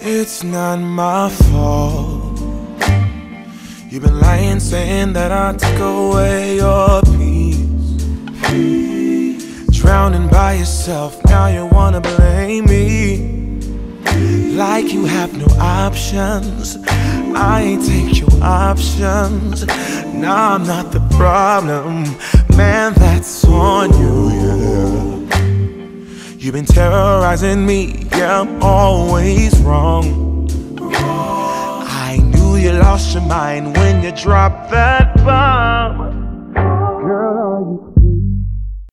It's not my fault. You've been lying, saying that I took away your peace. Drowning by yourself, now you wanna blame me. Like you have no options. I ain't take your options. Now I'm not the problem. Man, that's on you, yeah. You've been terrorizing me, yeah, I'm always wrong. You lost your mind when you dropped that bomb. Girl, are you